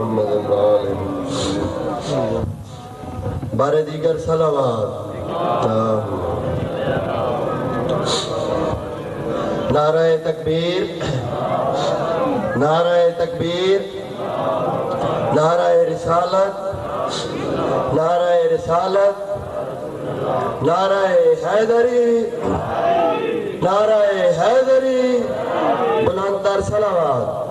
محمد بارے دیگر صلوات نعرہ تکبیر۔ نعرہ تکبیر۔ نعرہ رسالت۔ نعرہ رسالت۔ نعرہ حیدری۔ نعرہ حیدری۔ بلندر صلوات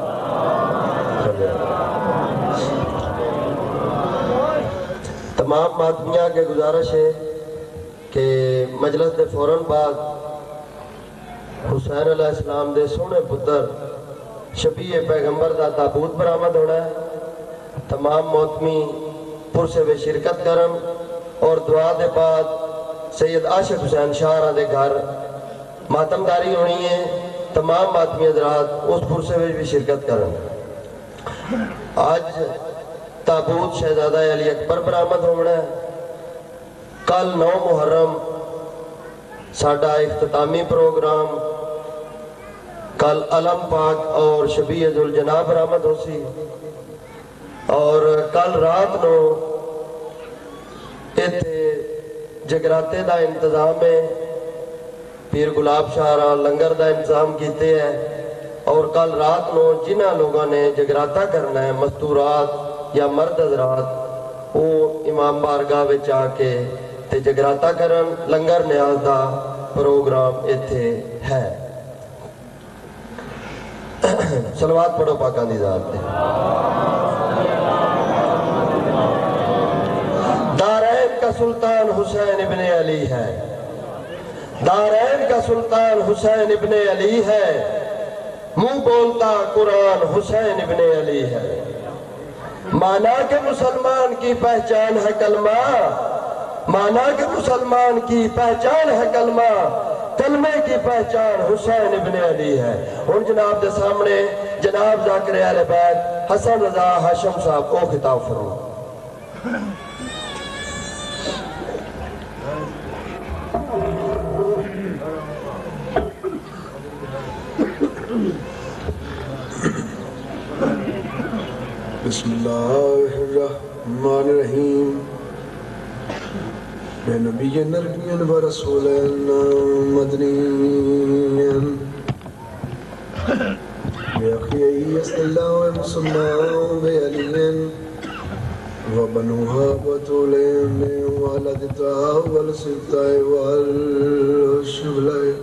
تمام مادمیاں کے گزارش ہے کہ مجلس دے فوراً بعد حسین علیہ السلام دے سونے پتر شبیہ پیغمبر دا تابوت برآمد ہونا ہے۔ تمام موتمی پرسے میں شرکت کرن اور دعا دے بعد سید عاشق حسین شاہرہ دے گھر ماتمداری ہونی ہے۔ تمام ماتمی حضرات اس پرسے میں بھی شرکت کرن۔ آج تابوت شہزادہ علی اکبر برآمد ہونا ہے کل نو محرم ساڈا اختتامی پروگرام کل علم پاک اور شبیہ ذوالجناب برآمد ہو سی اور کل رات نو ایتھے جگراتے دا انتظام ہے پیر گلاب شاہرہ لنگر دا انتظام کیتے ہیں اور کل رات نو جنہ لوگوں نے جگراتا کرنا ہے مستورات یا مرد حضرات، وہ امام بارگاہ وچ آ کے تے جگراتا کرن لنگر نیاز دا پروگرام ایتھے ہے۔ سلوات پڑھو پاکان دی ذات تے۔ دارین کا سلطان حسین ابن علی ہے۔ دارین کا سلطان حسین ابن علی ہے۔ منہ بولتا قرآن حسین ابن علی ہے۔ مانا کہ مسلمان کی پہچان ہے کلمہ، مانا کہ مسلمان کی پہچان ہے کلمہ، کلمے کی پہچان حسین ابن علی ہے۔ ان جناب دے سامنے، جناب ذاکر اہل بیت حسن رضا حاشم صاحب کو خطاب فرما بسم اللہ الرحمن الرحیم۔ بے نبی نرمین و رسول مدنین بے اخیئی است اللہ و مسلمان بے علین و بنوها و طولین و والدتا و لسلتا و الشبلائے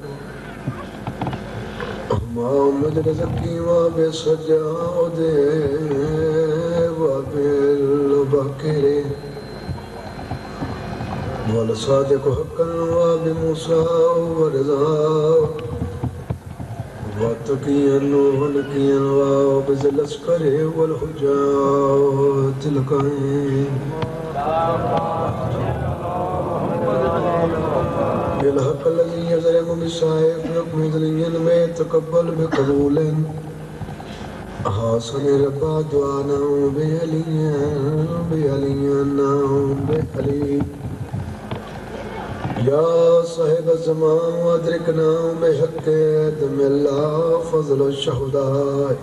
محمد رزقی و بے سجادے و بالبکرے والصادق حقا و بموسیٰ و رضا و تقیاً و لقیاً و بالحق الذي يزرم بالصائف حكم ذلين ما يتقبل بقبول حاصل ربا دعانا بيليا بيليا بيلي يا صاحب الزمان وادركنا بحق دم الله فضل الشهداء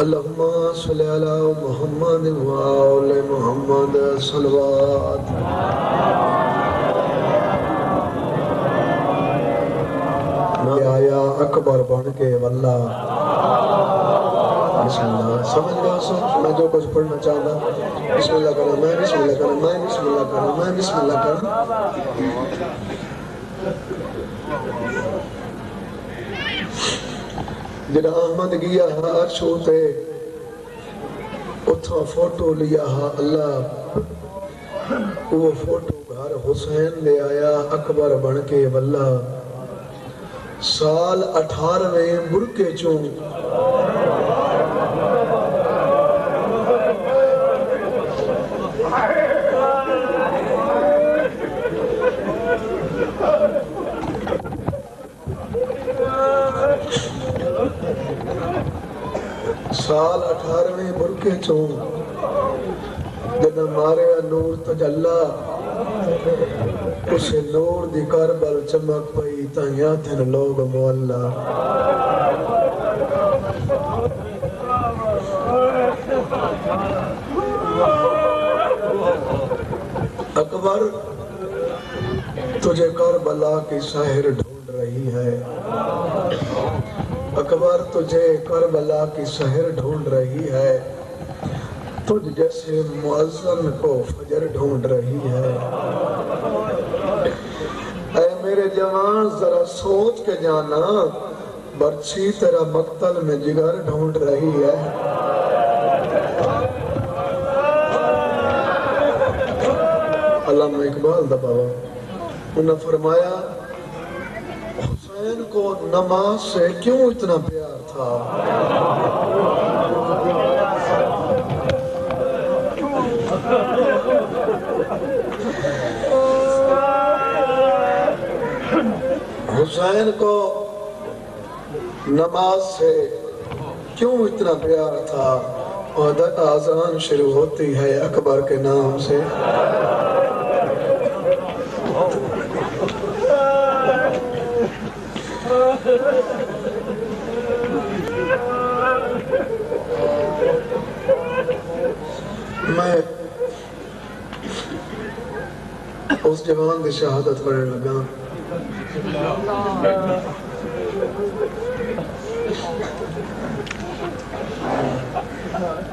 اللهم صل على محمد وآل محمد صلوات آیا اکبر بن کے واللہ بسم اللہ سمجھ گیا سو میں جو کچھ پڑھنا چاہتا ہوں بسم اللہ کرنا میں بسم اللہ کرنا میں بسم اللہ کرنا میں بسم اللہ کرنا جن احمد گیا ہا عرش ہوتے اتھا فوٹو لیا ہا اللہ وہ فوٹو گھر حسین لے آیا اکبر بن کے واللہ سال اٹھارویں برکے چون سال اٹھارویں برکے چون جدہ مارے نور تجلہ، اسے نور دی کربل چمک پئی تہیاں تھن لوگ مولا اکبر، تجھے کربلا کی ساہر ڈھو اکبر تجھے کربلا کی شہر ڈھونڈ رہی ہے۔ تجھ جیسے معزن کو فجر ڈھونڈ رہی ہے۔ اے میرے جوان، ذرا سوچ کے جانا۔ برچھی تیرا مقتل میں جگر ڈھونڈ رہی ہے۔ علامہ اقبال دا بابا انہوں نے فرمایا، حسین کو نماز سے کیوں اتنا پیار حسین کو نماز سے کیوں اتنا پیار تھا؟ اور آزان شروع ہوتی ہے اکبر کے نام سے۔ میں اس جوان کی شہادت پڑھنے لگا۔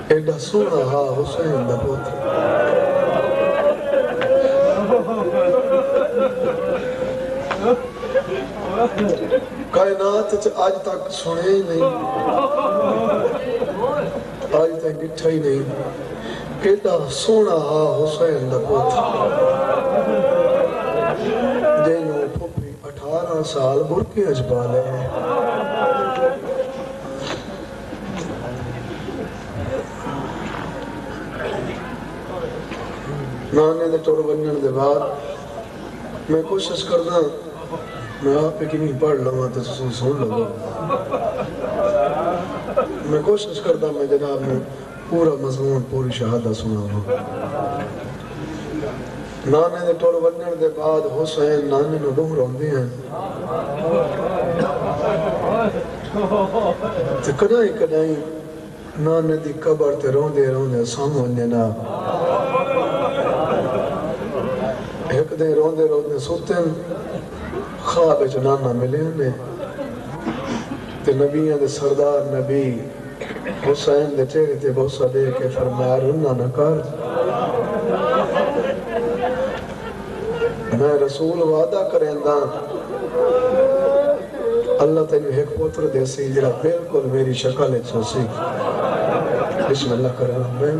ایڈا سونا ہا حسین دا پوتر کائنات چ آج تک سنے ہی نہیں۔ آج تک ڈٹھا ہی نہیں۔ ایڈا سونا حسین دا پوتر جنہوں پھپی اٹھارہ سال برکے اجبالے ہیں نانے دے ٹور بنن دے بعد میں کوشش کرنا میں آپ کی نہیں پڑھ لوں تو سن سن لگو میں کوشش کرتا میں جناب میں پورا مضمون، پوری شہادہ سنا ہوں نانے دے ٹور بنن دے بعد حسین نانے نو ڈوم روندے ہیں۔ تے کدائیں کدائیں نانے دی قبر تے روندے روندے سامنے نا۔ ایک دن روندے روندے سوتن خواب وچ نانا ملے نے۔ تے نبیاں دے سردار نبی حسین دے چہرے تے بوسا دے کے فرمایا رونا نہ کر۔ میں رسول وعدہ کریں دا ہاں۔ اللہ تینو ایک پوتر دے سی جڑا بالکل میری شکل وچ ہو سی۔ بسم اللہ کرا میں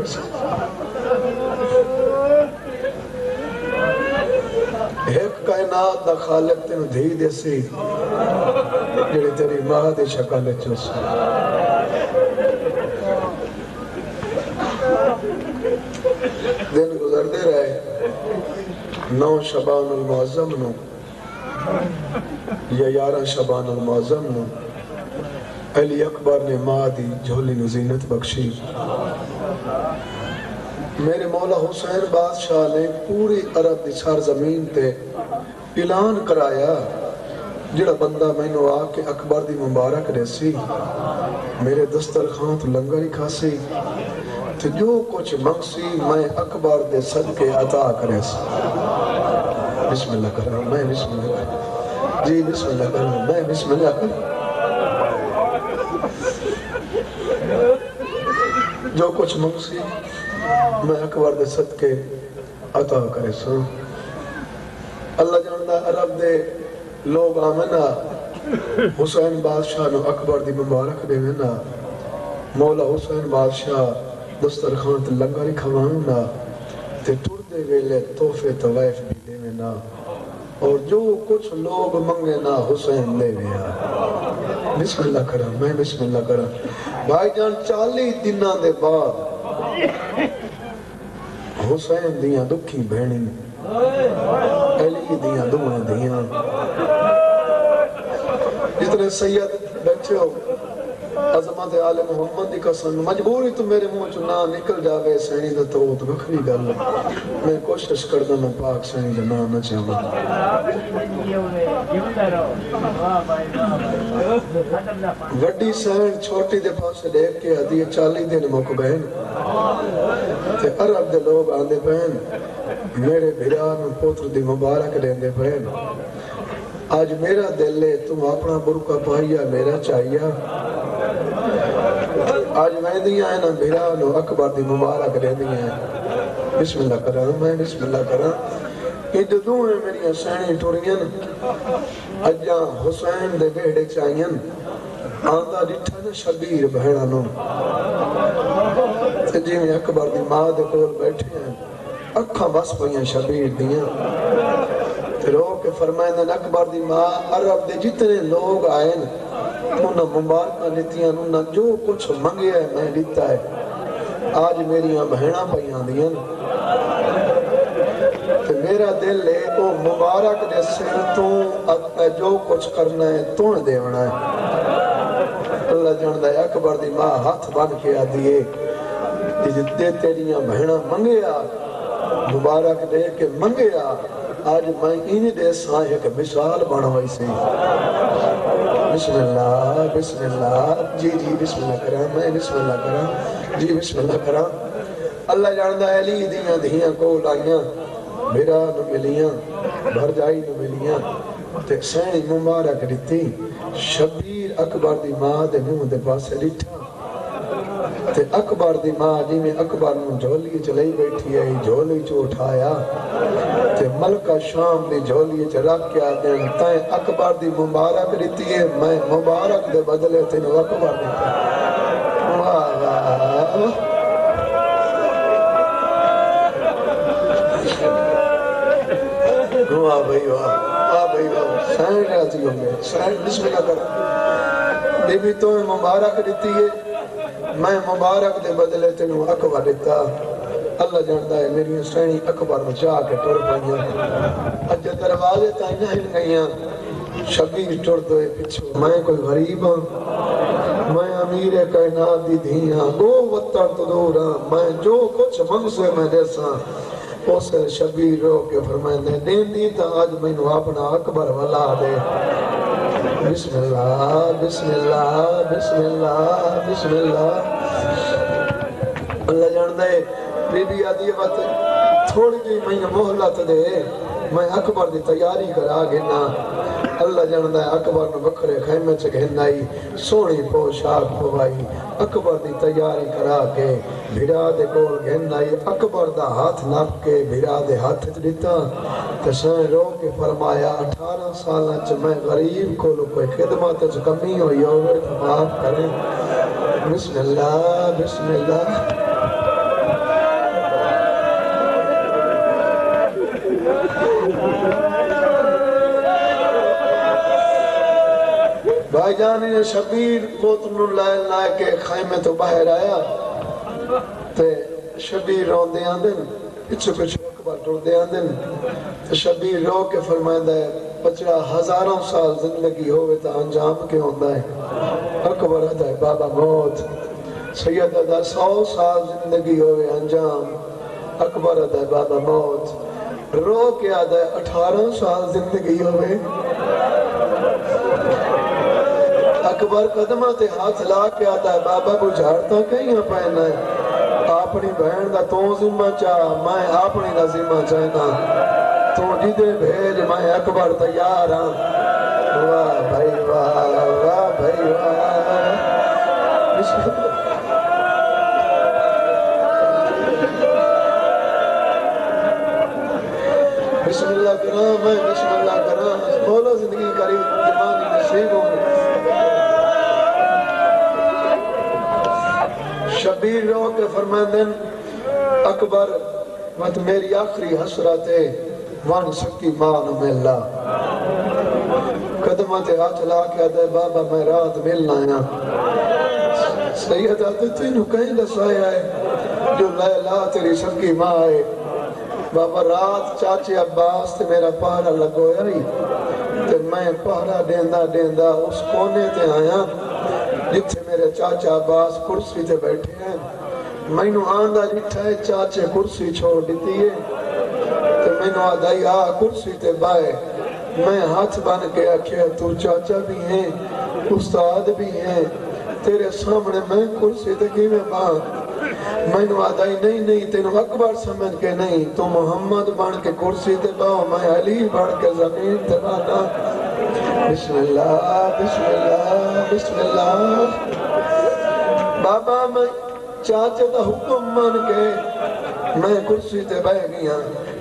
ایک کائنات دا خالق تینو دھی دے سی جڑی تیری ماں دی شکل وچ ہو سی دن گزردے رہے۔ نو شبان المعظم نو۔ یا یارہ شبان المعظم نو۔ علی اکبر نے ماں دی جھولی نو زینت بخشی۔ میرے مولا حسین بادشاہ نے پوری عرب دی سر زمین تے اعلان کرایا، جڑا بندہ میں نو آ کے اکبر دی مبارک ریسی میرے دسترخوان تو لنگر ہی کھاسی۔ تو جو کچھ مقصی میں اکبر دے صدقے عطا کرے سی بسم اللہ کر رہا ہوں میں، بسم اللہ کر رہا ہوں۔ جی بسم اللہ کر رہا ہوں میں، بسم اللہ کر رہا ہوں۔ جو کچھ مقصی میں اکبر دے صدقے عطا کرے سا۔ اللہ جاندہ عرب دے لوگ آمنا حسین بادشاہ نو اکبر دی مبارک دے وینا۔ مولا حسین بادشاہ دسترخوان تے لنگر لنگاری کھوانا تے ٹر دے ویلے توفے طوائف بھی دے وینا اور جو کچھ لوگ منگے نا حسین لے ویا بسم اللہ کرا میں بسم اللہ کرا بھائی جان چالی دنہ دے بعد حسین دیاں دکھی بہنی علی دیاں دعائیں دیاں۔ جتنے سید بیٹھے ہو عظمت آل محمد دی قسم مجبوری تو میرے منہ چ نہ نکل جاوے سینی دا تو تو وکھری گل میں کوشش کردا میں پاک سینی دا نام نہ چاہواں وڈی سین چھوٹی دے پاسے دیکھ کے ہدی چالی دن مک گئے تے عرب دے لوگ آندے پہن۔ میرے بھرا نو پوتر دی مبارک دیندے پے آج میرا دل ہے، تم اپنا برکا پائیا میرا چاہیا آج میں دیا ہے نا بھرا نو اکبر دی مبارک لے دیندی ہیں۔ بسم اللہ کرا میں بسم اللہ کرا کہ جدوں ہیں میری سینی ٹورین اجا حسین دے بیڑے چاہین آندا ڈٹھا نا شبیر بہنا نو۔ تے جی میں اکبر دی ماں دے کول بیٹھے ہیں۔ اکھاں بس پئیاں شبیر دیاں۔ تے رو کے فرمائیں دن اکبر دی ماں عرب دے جتنے لوگ آئے نا انہاں مبارکہ لیتیاں انہاں جو کچھ منگے ہے میں لیتا ہے آج میریاں بہناں پئیاں دیاں تے میرا دل ہے او مبارک دے سر تو جو کچھ کرنا ہے تو دیونا ہے اللہ جاندہ ہے اکبر دی ماں ہاتھ بن کے آ دیئے جدے تیریاں بہناں منگیا مبارک دے کے منگیا آج میں انہی دے ساں ایک مثال بنوائی سے بسم اللہ بسم اللہ. جی جی بسم اللہ کرا میں بسم اللہ کرا جی بسم اللہ کرا اللہ جاندہ ہے، علی دیاں دیاں کو لائیاں، میرا نو ملیاں بھر جائی نو ملیاں. تے سین مبارک دیتی شبیر اکبر دی ماں دے منہ دے پاسے لٹھا تے اکبر دی ماں جی میں اکبر نو جھولی چلائی بیٹھی ہے جھولی چو اٹھایا تے ملکہ شام دی جھولی چ رکھ کے آدیں تائیں اکبر دی مبارک دیتی ہے، میں مبارک دے بدلے تینو اکبر دیتا واہ واہ۔ واہ بھائی، واہ۔ واہ بھائی، واہ۔ سائن راضی ہوں گے سائن بسم اللہ کر بی بی تو مبارک دیتی ہے۔ میں مبارک دے بدلے تینوں اکبر دیتا اللہ جانتا ہے میری سینی اکبر میں جا کے ٹر پائیاں۔ اج دروازے تائیں نہیں گئیاں شبیر ٹر دوئے پچھو میں کوئی غریب ہوں میں امیر کائنات دی دھیاں گو وطن تو دورا ہاں۔ میں جو کچھ منگ سے میں دیساں۔ اس شبیر رو کے فرمائیں دے دین دی تا آج میں نو اپنا اکبر والا دے۔ بسم اللہ بسم اللہ بسم اللہ بسم اللہ اللہ جان دے بی بی آدھی بات، تھوڑی جی میں محلت دے میں اکبر دی تیاری کرا گنا اللہ جاندہ ہے، اکبر نو بکھرے خیمے چھ گھنائی سونی پوشاک پوائی، اکبر دی تیاری کرا کے۔ بھیڑا دے کول گھنائی اکبر دا ہاتھ ناپ کے بھیڑا دے ہاتھ دیتا تسائیں رو کے فرمایا، اٹھارہ سالہ چھ میں غریب کو لو کوئی خدمت چھ کمی ہوئی ہوئے تو معاف کریں۔ بسم اللہ بسم اللہ۔ بھائی جانی نے شبیر پوتن لائے لائے کے خیمے تو باہر آیا۔ تے شبیر رون دے آندن پچھو پچھو اکبر ٹر دے آندن تے شبیر رو کے فرمائندہ ہے پچھڑا ہزاروں سال زندگی ہوئے تا انجام کے ہوندہ ہے؟ اکبر آتا ہے، بابا موت۔ سید آتا سو سال زندگی ہوئے انجام۔ اکبر آتا ہے، بابا موت۔ رو کے آتا ہے اٹھارہ سال زندگی ہوئے۔ اکبر قدمہ تے ہاتھ لا کے آتا ہے، بابا کو جھاڑتا کہیں پہنا ہے؟ اپنی بہن دا تو ذمہ چاہ میں اپنی دا ذمہ چاہنا تو جدے بھیج میں اکبر تیار ہاں واہ بھائی واہ واہ بھائی واہ بسم اللہ بسم اللہ کرام میں بسم اللہ کرام بولو زندگی کری ایمانی نصیب ہوں شبیر رو کے فرمائندن اکبر مت میری آخری حسرت ہے وان سکی مان ملا قدمت ہاتھ لا کے آدھے بابا میں رات ملنا آیا۔ سید آدھے تینو کہیں دسایا ہے، جو لیلہ تیری سکی ماں ہے۔ بابا رات چاچے عباس تے میرا پارا لگویا ہی تے میں پارا دیندہ دیندہ اس کونے تے آیا، جتھے میرے چاچا عباس کرسی تے بیٹھے ہیں۔ میں نو آندہ جتھا ہے چاچے کرسی چھوڑ دیتی ہے۔ تے میں نو آدھائی آ کرسی تے بائے۔ میں ہاتھ بن کے آکھیا، تو چاچا بھی ہیں، استاد بھی ہیں۔ تیرے سامنے میں کرسی تے کی میں باں؟ مینو آدھا ہی نہیں نہیں، تینو اکبر سمجھ کے نہیں۔ تو محمد بن کے کرسی تے باؤ میں علی بن کے زمین تے بانا بسم اللہ بسم اللہ بسم اللہ۔ بابا میں چاچے دا حکم مان کے میں کرسی تے بہ گیا۔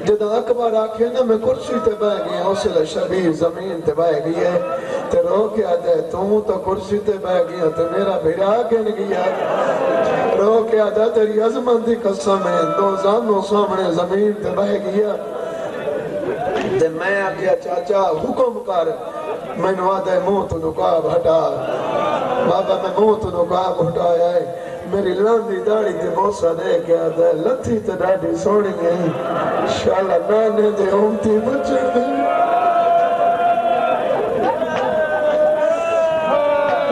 جدا اکبر آکھے نا میں کرسی تے بہ گیا، اس لیے شبیر زمین تے بہ گیا تے رو کے آدھے تو تو کرسی تے بہ گیا تے میرا بھیڑا گن گیا۔ رو کے آدھے، تیری عظمت دی قسم ہے، دو زانوں سامنے زمین تے بہ گیا۔ تے میں آکھیا، چاچا، حکم کر۔ میں نوادہ منہ تو نقاب ہٹا۔ بابا، میں منہ تو نقاب ہٹایا ہے۔ میری لاندی داڑی تے بوسا دے کے آدھا لتھی تے ڈاڑی سونی گئی شالا نانے دے امتی بچے دے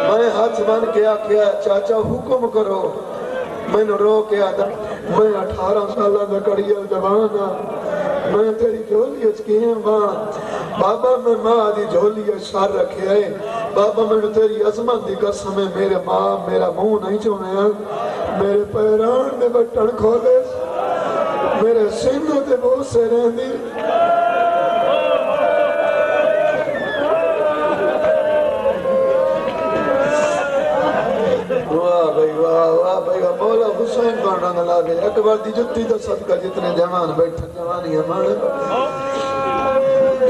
میں ہاتھ بن کے آکھیا چاچا حکم کرو میں نے رو کے آدھا میں اٹھارہ سالہ میں کڑیا جوانا میں تیری جھولی اچکیم ماں بابا میں ماں دی جھولی اشار رکھے آئے بابا میں تیری عظمت دی قسم ہے، میرے ماں، میرا منہ نہیں چونے ہیں۔ میرے پیران میں بٹن کھولے میرے سینوں تے بہت سے رہنی واہ بھائی، واہ واہ بھائی، واہ، مولا حسین کو رنگ لگے اکبر دی جتی تو صدقہ، جتنے جوان بیٹھے، جوانی ہمارے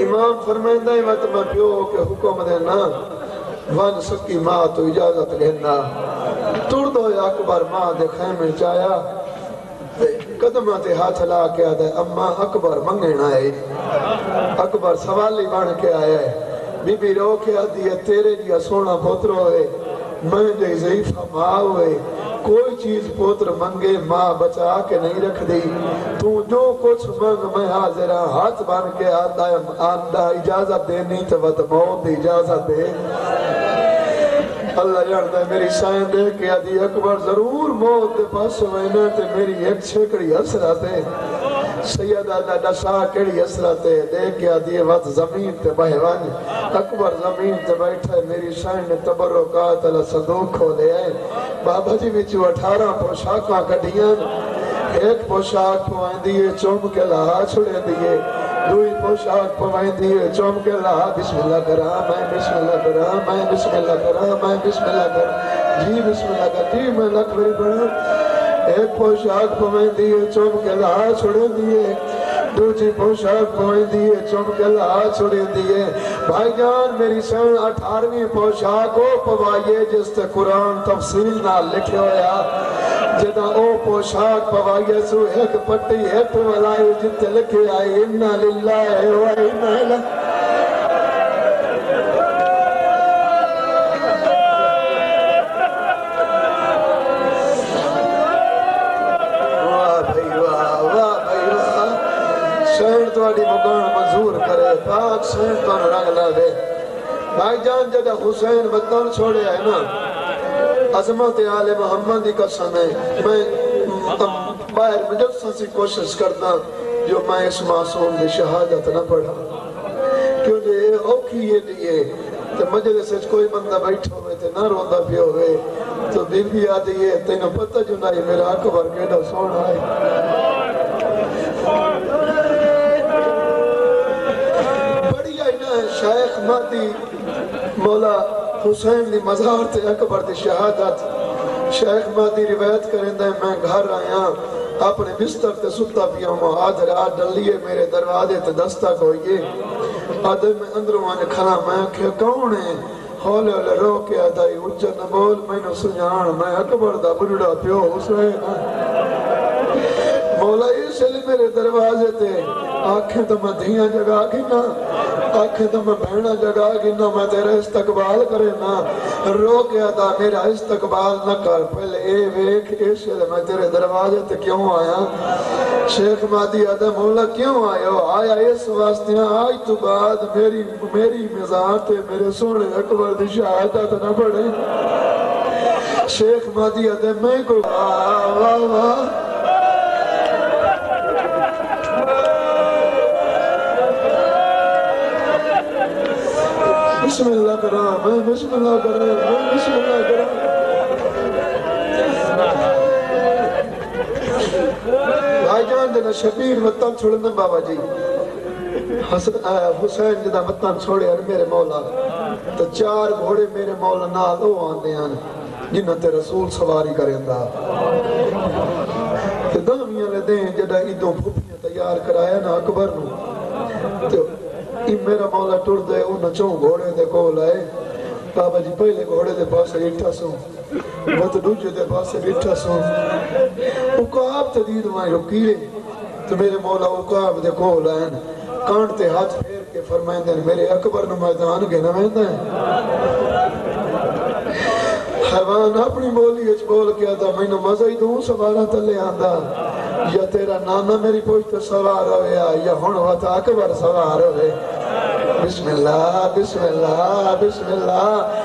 امام فرمائندہ ہے وقت میں پیو کے حکم دینا ون سکی ماں تو اجازت لینا توڑ دو یا اکبر، ماں دے خیمے چایا قدمہ تے ہاتھ لا کے آدھے اما اکبر منگنا ہے اکبر سوالی بن کے آیا ہے۔ بی بی رو کے آدھی ہے، تیرے لیا سونا پوترو ہے میں دے ضعیفہ ماں ہوئے۔ کوئی چیز پوتر منگے، ماں بچا کے نہیں رکھ دی۔ تو جو کچھ منگ میں حاضرہ ہاں، ہاتھ بن کے آتا ہے آندہ اجازت دینی تو وقت موت دی اجازت دے۔ اللہ جانتا ہے، میری شائن دے کہ ادی اکبر ضرور موت دے پاس ہوئینا تے میری ایک چھکڑی حسرت ہے سید آدھا ڈسا کڑی حسرت ہے دے کہ آدھی وقت زمین تے بہوان اکبر زمین تے بیٹھا ہے میری سائن نے تبرکات اللہ صدوق کھو لے آئے۔ بابا جی بچو اٹھارہ پوشاکاں کڑیاں ایک پوشاک پوائیں دیئے چوم کے لہا چھڑے دیئے۔ دوئی پوشاک پوائیں دیئے چوم کے لہا بسم اللہ کرا میں بسم اللہ کرا میں بسم اللہ کرا میں بسم اللہ کرا جی بسم اللہ کرا جی میں لکھ بری بڑھا ایک پوشاک پوائیں دیئے چوم کے لہا چھڑے دیئے دوجی پوشاک پوائیں دیئے چوم کے لہا چھڑے دیئے بھائی جان میری سن اٹھارویں پوشاک ہو پوائیے جس تے قرآن تفصیل نہ لکھے ہویا جدا او پوشاک پوائیے سو ایک پٹی ایک ولائی جتے لکھے آئی انہا للہ ہے و انہا للہ بھائی جان جدا حسین وطن چھوڑے ہے نا، عظمت آل محمد کی قسم ہے۔ میں باہر مجلسوں سے کوشش کرتا جو میں اس معصوم دی شہادت نہ پڑھا۔ کیونکہ یہ اوکھی یہ لیے تو مجلس سے کوئی بندہ بیٹھا ہوئے تھے نہ روندہ بھی ہوئے۔ تو بی بی آدھی ہے، تینوں پتہ جو نہ میرا اکبر کیڑا سونا ہے۔ بڑی آئی نا، شیخ مہدی مولا حسین دی مزار تے اکبر دی شہادت۔ شیخ مہدی روایت کریں دے میں گھر آیا، اپنے بستر تے ستا پیا ہوں، آج رات ڈلیے میرے دروازے تے دستک ہوئیے آدھے میں اندروں آنے کھنا میں کہ کون ہے ہولے ہولے رو کے آدھائی اجھا نبول میں نو سنیان میں اکبر دا بڑھڑا پیو حسین مولا اس لیے میرے دروازے تے آنکھیں تو میں دھیاں جگا گنا آنکھیں تو میں بہنہ جگا گنا میں تیرے استقبال کرے نا رو کے آدھا میرا استقبال نہ کر پہلے اے ویک اس لیے میں تیرے دروازے تے کیوں آیا شیخ مادی آدھا مولا کیوں آیا آیا اس واسطے آج تو بعد میری میری مزار تے میرے سونے اکبر دی شہادت نہ پڑے شیخ مادی آدھا میں کو واہ واہ واہ بسم اللہ کرا میں بسم اللہ کرا میں بسم اللہ کرا بھائی جان دے شبیر وطن چھوڑنے بابا جی۔ حسین جدا وطن چھوڑے ہیں میرے مولا۔ تو چار گھوڑے میرے مولا نال او آندے ہیں جنہ تے رسول سواری کریں دا تے دامیاں لے دیں جدا ایدوں پھوپیاں تیار کرایا نا اکبر نو تو ای میرا مولا ٹر دے انہ چون گھوڑے دے کو لائے بابا جی پہلے گھوڑے دے پاس ایٹھا سو وہ تو دوجے دے پاس ایٹھا سو اقاب تدید مائیں رکیلے تو میرے مولا اقاب دے کو لائن کانٹتے ہاتھ پھیر کے فرمائیں دیں میرے اکبر نو میدان کے نمائیں دیں حیوان اپنی بولی اچ بول کیا تھا میں نے مزہ ہی دوں سوارا تلے آندہ یا تیرا نانا میری پوچھتا سوار ہوئے یا ہون وقت اکبر سوار ہوئے۔ بسم اللہ بسم اللہ بسم اللہ۔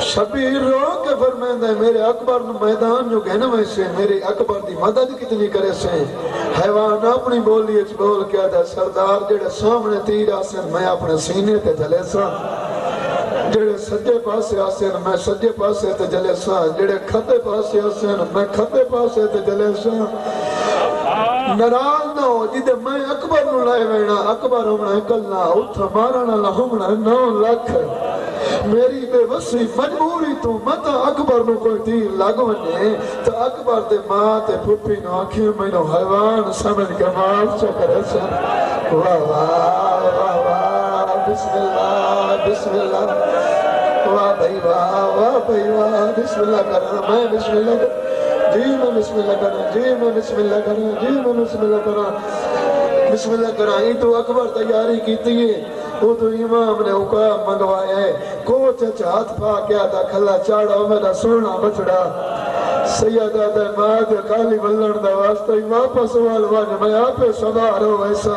شبیر رو کے فرمائندہ ہے میرے اکبر میدان جو کہنا میں سے، میرے اکبر دی مدد کتنی کرے سے۔ حیوان اپنی بولی اچ بول کیا تھا سردار جڑے سامنے تیر آسن، میں اپنے سینے تے جلے سا جڑے سجے پاسے آسن میں سجے پاسے تے جلے سا جڑے کھتے پاسے آسن میں کھتے پاسے تے جلے سا نراز نہ ہو جیدے میں اکبر نو لائے وینا اکبر ہونا اکلنا اتھا مارنا لہمنا نو لکھ میری بے وسی مجبوری تو متا اکبر نو کوئی تیر لگ ونے تو اکبر دے ماں تے پھپی نو آنکھیں میں نو حیوان سمجھ کے معاف چکرے سا واہ واہ واہ واہ بسم اللہ بسم اللہ واہ بھائی واہ واہ بھائی واہ بسم اللہ کرنا میں بسم اللہ کرنا جی میں بسم اللہ کرنا جی میں بسم اللہ کرنا جی میں بسم اللہ کرنا بسم اللہ کرنا یہ تو اکبر تیاری کیتی ہے وہ تو امام نے حکام منگوایا ہے کوچ ہاتھ پا کیا تھا کھلا چاڑا میرا سونا بچڑا سیدہ دے ماں دے کالی بلن دا واسطہ ہی واپس والوان میں آپ سوار ہو ایسا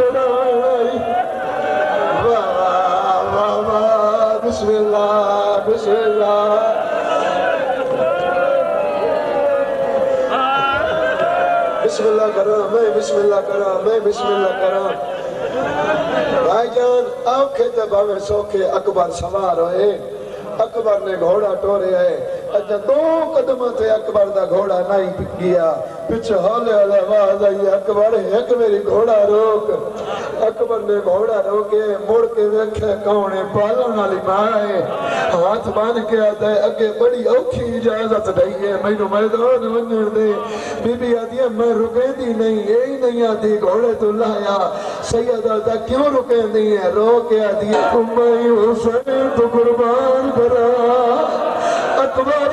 بسم اللہ کرا میں بسم اللہ کرا میں بسم اللہ کرا بھائی جان، آنکھیں تے باوے سوکھے، اکبر سوار ہوئے اکبر نے گھوڑا ٹورے ہے اچھا دو قدمہ تے اکبر دا گھوڑا نہیں گیا پچھ ہولے ہولے آواز آئی، اکبر، ایک میری گھوڑا روک۔ اکبر نے گھوڑا روکے، مڑ کے ویکھے کونے پالن والی ماں ہے۔ ہاتھ بان کے آتا ہے، اگے بڑی اوکھی اجازت نہیں ہے۔ میں نو میدان ونجن دے۔ بی بی آتی میں رکے دی نہیں یہی نہیں آتی، گھوڑے تو لایا۔ سید آتا کیوں رکے دی ہے؟ رو کے آتی ہے میں حسین تو قربان کرا۔ اکبر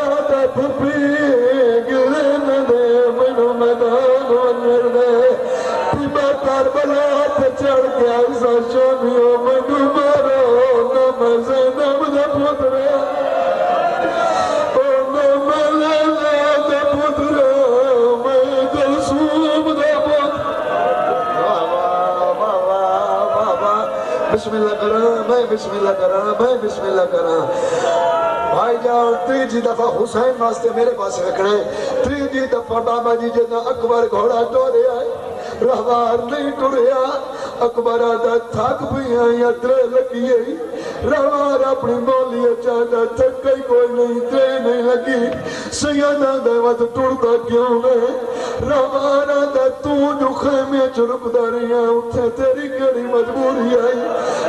جان تیجی دفعہ حسین واسطے میرے پاس رکھنا ہے تیجی دفعہ بابا جی جنا اکبر گھوڑا ٹورے آئے رہوار نہیں ٹوریا اکبر آدھا تھاک بھی آئی ادرے لگی آئی روار اپنی بولی چاہتا تھکئی کوئی نہیں تے نہیں لگی سیدہ دیوت ٹوڑتا کیوں روانا دتون وخيم يجرب دريا وتتري كلمة بورياي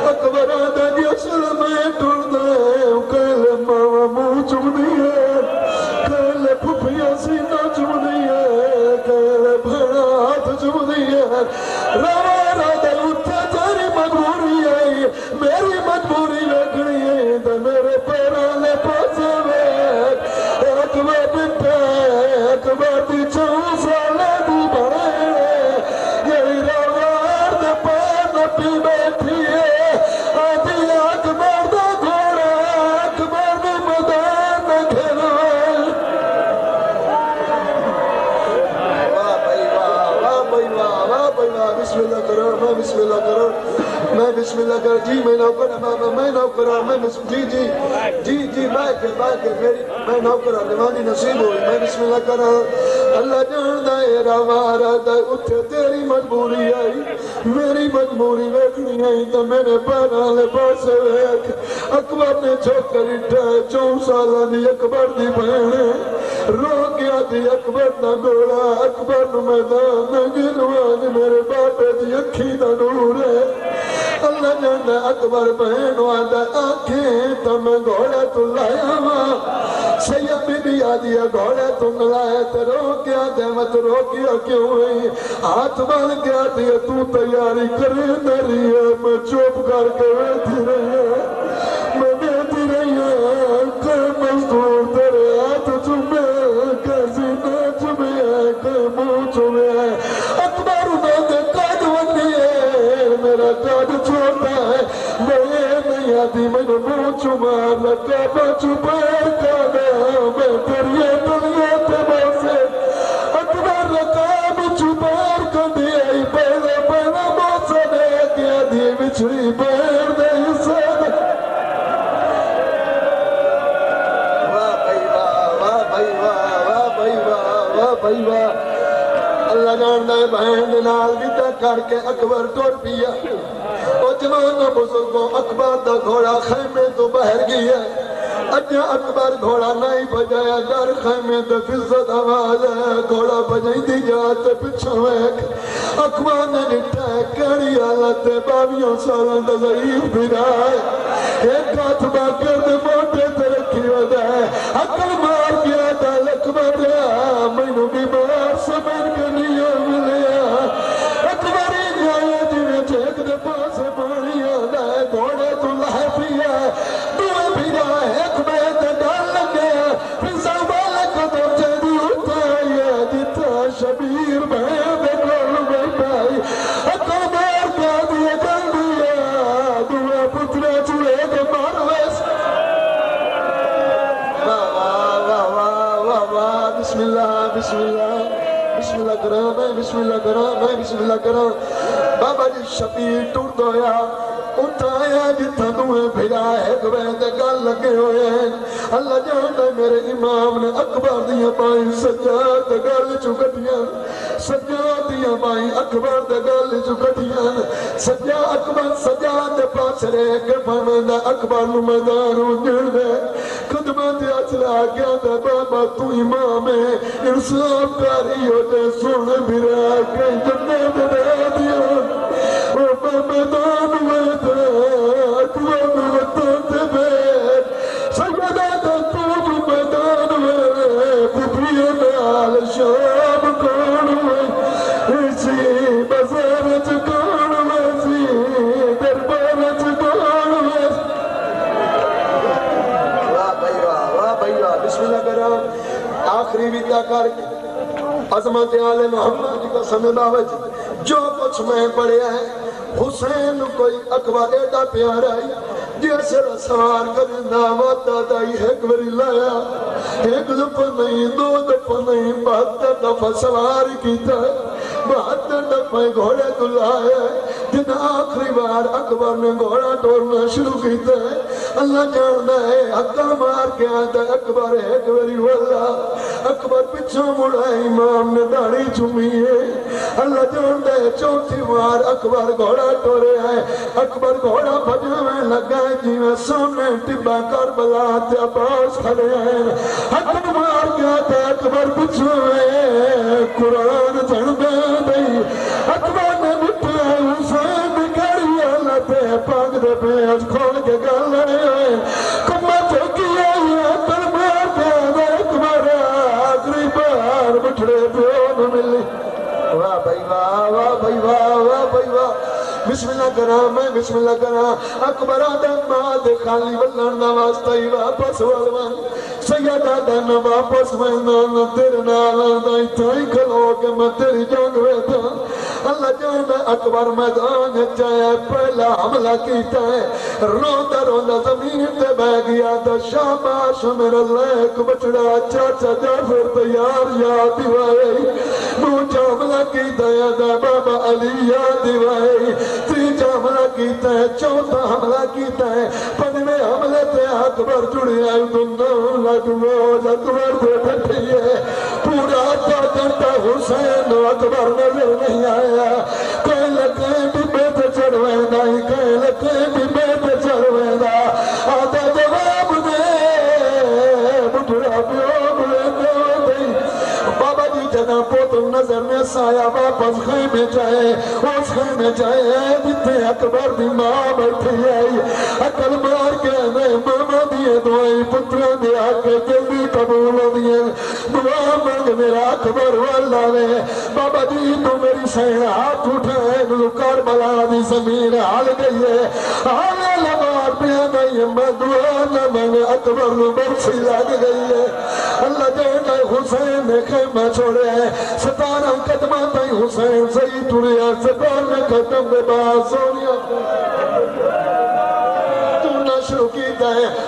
أكبر هذا يشل ما يدرنا وكل ما رموت منيا كل بوبيا سينا جمنيا. كل بنات جمنيا. بسم اللہ قرار ہاں، میں بسم اللہ قرار میں بسم اللہ قرار جی میں نو قرار میں نو قرار میں ہاں، بسم جی جی۔ جی جی میں کے میں کے میری میں نو قرار دیوانی ہاں، نصیب ہوئی۔ میں بسم اللہ قرار اللہ جاندا اے راوارا دا اٹھے تیری مجبوری آئی۔ میری مجبوری ویکھنی آئی میں نے پیراں لے پاسے ویکھ۔ اکبر نے چھوکری ٹھے، چون سالہ دی اکبر دی بہن۔ آدیا گھوڑا تو نلائے تو رو کیا دے مت رو کیا کیوں ہوئی ہاتھ بال کیا دیا تو تیاری کرے نری ہے میں چوپ کر کے بیٹھی رہی ہے ہے میرا کد چھوٹا ہے میں نہیں آتی میں نے منہ چوما لگا بچپا کانا میں تیری دنیا تے بسے اکبر رکاب چھپار کندی آئی پہلے پہلے موسے دے گیا دی بچڑی پیر دے حصہ دے واہ بھائی واہ واہ بھائی واہ واہ بھائی واہ واہ بھائی واہ اللہ جاندا کر کے اکبر ٹر پیا۔ او جوان بزرگوں، اکبر دا گھوڑا خیمے تو باہر گیا۔ اجا اکبر گھوڑا نہیں بجایا ڈر خیمے تے فزت آواز ہے۔ گھوڑا بجائی دی جات پچھو ایک اکبر نے نٹھا ہے کڑی حالت باویوں سالوں دا ضعیف بھیرا ہے۔ ایک ہاتھ باکر دے موٹے تے رکھی ودا ہے۔ عقل مار گیا دا اکبر رہا بسم اللہ کرو، میں بسم اللہ کرو۔ بابا جی شبیر ٹوٹ دویا اٹھایا جتھا جی دوئے بھیڑا ہے گوے دے گل لگے ہوئے ہیں۔ اللہ جانتا ہے میرے امام نے اکبر دیا پائیں سجاد دے گل چکٹیاں سجاد دیا اکبر دے گل چکٹیاں سجا اکبر، سجا دے پاس رے کے فرماندہ، اکبر نو میدان اجڑ دے۔ قدمہ دے اچلا گیا دے بابا تو امام ہے۔ انصاف کاری ہوتے سن بھرا کے جنے دے دیا او بابا میں دے عظمت آل محمد کا سمے باوج جو کچھ میں پڑھیا ہے، حسین کوئی اکبر ایڈا پیارا ہے جیسے رسوار کرنا واتا دائی ایک بری لایا۔ ایک دفعہ نہیں، دو دفعہ نہیں، بہتر دفعہ سوار کیتا ہے۔ بہتر دفعہ گھوڑے کو لایا ہے۔ جن آخری بار اکبر نے گھوڑا ٹورنا شروع کیتا ہے۔ اللہ جاننا ہے عقل مار کے آتا اکبر ایک بری واللہ اکبر پچھوں مڑا امام نے داڑھی چمی ہے۔ اللہ جانتا ہے چوتھی بار اکبر گھوڑا ٹورے ہے۔ اکبر گھوڑا بجا میں لگا ہے جی میں سونے ٹبا کر بلا تے عباس کھڑے ہیں۔ حکم مار کے آتا ہے اکبر پچھوں میں قرآن جن دے دئی اکبر نے مٹھا ہے حسین نکڑی اللہ تے پاک دے پیج کھول کے گل ہے کمہ بار مٹھڑے پیو نہ ملی واہ بھائی واہ واہ بھائی واہ واہ بھائی واہ بسم اللہ کرا میں بسم اللہ کرا اکبر آدم ماد خالی ولن دا واسطہ ہی واپس والوان سید آدم واپس میں نانا تیرے نانا دا اتھائی کھلو کہ میں تیری جانگ اللہ اکبر میدان چاہے پہلا حملہ کیتا ہے۔ روندہ روندہ زمین تے بہ گیا دا شاباش میرا لیک بچڑا، چاچا جعفر تیار یاد دیوائی۔ نو جاملہ کی دیا دا بابا علی یاد دیوائی۔ تیجا حملہ کیتا ہے، چوتھا حملہ کیتا ہے۔ پنوے حملے تے اکبر جڑی آئی دنوں لگ موج اکبر دے بیٹھی پورا بابا جي جڏهن پ تون نظر نه سايا واپس جٿي اتبر به مان بي آئي اڪلبار ڪي نه ماما دیئے دعائی پتروں دے آکے جلدی قبول ہو دیئے دعا مانگ میرا اکبر والا لے بابا جی تو میری سین ہاتھ اٹھائے نو کربلا دی زمین حال گئی ہے حالے لگار پیا گئی میں دعا نہ مانگ اکبر نو برسی لگ گئی ہے اللہ جانا حسین نے خیمہ چھوڑے ہے ستارہ قدمہ تائی حسین صحیح ٹوریا ستارہ قدم دے باز سونیا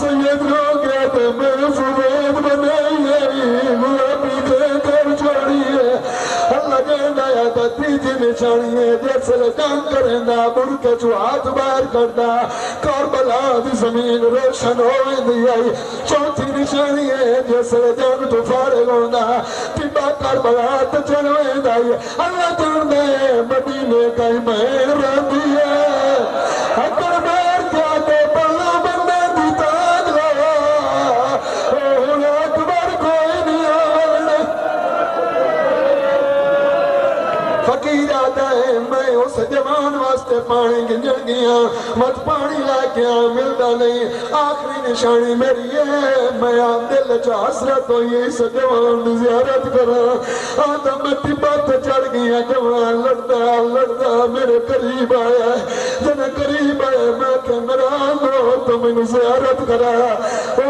سید رو گیا تے میں فوید بنائی ہے ڪربلا زمين روشن چوٿي نشاني جڳ تفندا تبا ڪربلا طرح چوندا ۾ تائين مير رهندي آهي فقیر آتا ہے، میں اس جوان واسطے پانی گنجن گیا۔ مت پانی لے کے آ، ملتا نہیں۔ آخری نشانی میری ہے، میں آپ دل چا حسرت ہوئی، اس جوان دی زیارت کرا آتا میں تبت چڑھ گیا، جوان لڑتا لڑتا میرے قریب آیا۔ جنہ قریب آیا، میں کہ میرا دو تو میں زیارت کرا۔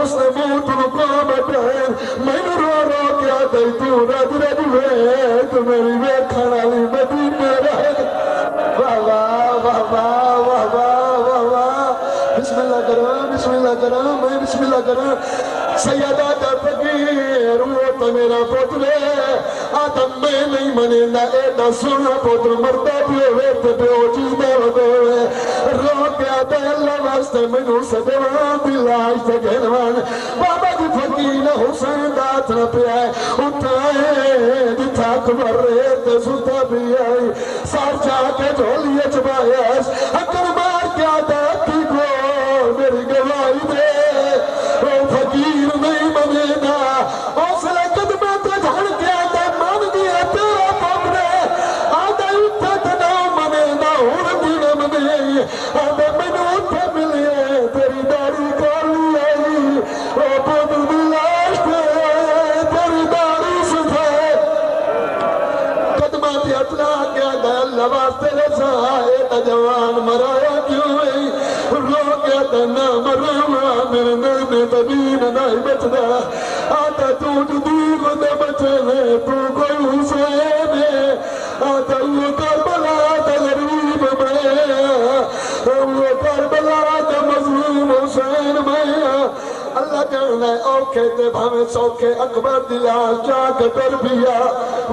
اس نے منہ تو کو بٹھائے میں نے رو رو کے آتا تو رج رج ہوئے تو میری ویکھن والی اللہ کرا میں بسم اللہ کرا سیدہ دا فقیر، وہ تو میرا پوترے آدم میں نہیں منینا اے دا سونا پوتر مردہ پیو وے تے پیو چیزہ ودوے رو کے آتا اللہ واسطے منو سدوان دلاش تے گھنوان بابا جی فقیر، حسین دات نہ پیا ہے اٹھائے جتھا کبر تے ستا بھی آئی۔ سار جا کے جھولیے چبایا اکر اوکھے تے بھامے سوکھے اکبر دیا جا کے در بیا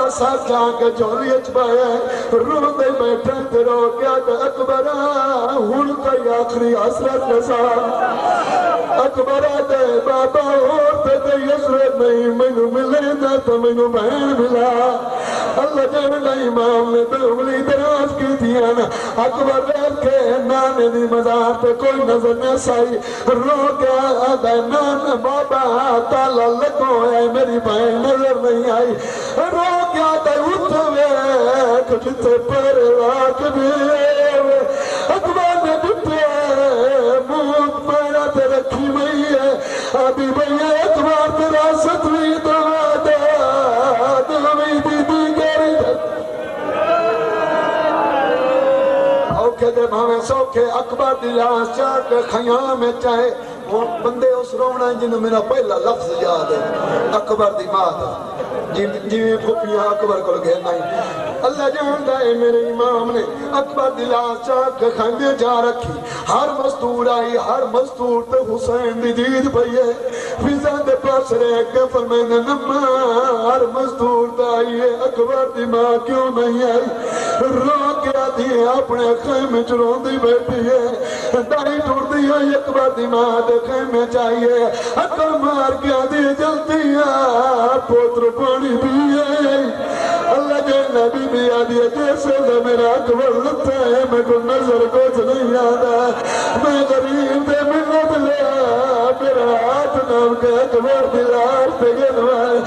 دا ساتھ جا کے جھولی اچ پایا روح دے بیٹھا تے رو گیا تے اکبرا ہن کوئی آخری حسرت دے ساتھ اکبرا بابا اور تے تے حسرت نہیں مینوں ملے نہ تے مینوں بہن ملا۔ اللہ جان دا امام نے تے انگلی دراز کی دیاں اکبر دیکھ کے نانے دی مزار تے کوئی نظر نہ سائی۔ رو گیا دا نان بابا، تالا لگو ہے میری بہن نظر نہیں آئی۔ رو کے آدھا اٹھوے کجھتے پر راک بھی اکبر نے ڈٹے موت میرا تے رکھی مئی ہے ابھی بھئی اکبر تیرا ستوی دعا دا دوی دی دی گری اوکے بندے اس رونا جنہوں میرا پہلا لفظ یاد ہے، اکبر دی ماں مات جیویں جی، پھوپیاں اکبر کو گئے، نہیں۔ اللہ جی جانتا ہے، میرے امام نے اکبر دی لاس چاہ کے خیمے جا رکھی۔ ہر مستور آئی، ہر مستور تے حسین دی دید پئی ہے۔ فضا دے پاس رہ کے فرمینے نما ہر مستور تے آئی ہے، اکبر دی ماں کیوں نہیں آئی؟ رو کے آدھی ہے اپنے خیمے چرون دی بیٹھی ہے دائی ٹوٹ دی ہے اکبر دی ماں دے خیمے چاہیے اکل مار کے آدھی جلتی ہے پوتر پانی بھی ہے اللہ کے نبی بھی آدھی ہے جیسے دے میرا اکبر لتا ہے میں کو نظر کچھ نہیں آدھا میں غریب دے ملت لیا میرا ہاتھ نام کے اکبر دلار پہ گنوائے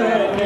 ہن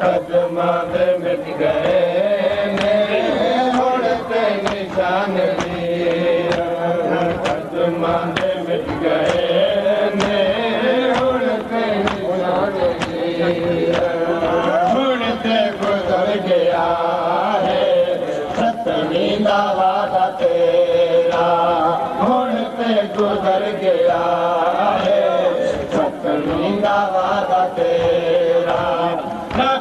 سڄ مان تي مٺي هل تي نشان تي نشان جي هاڻ تي گذري ستميند واڌ تي هڻ تي گذري ستميند واد تي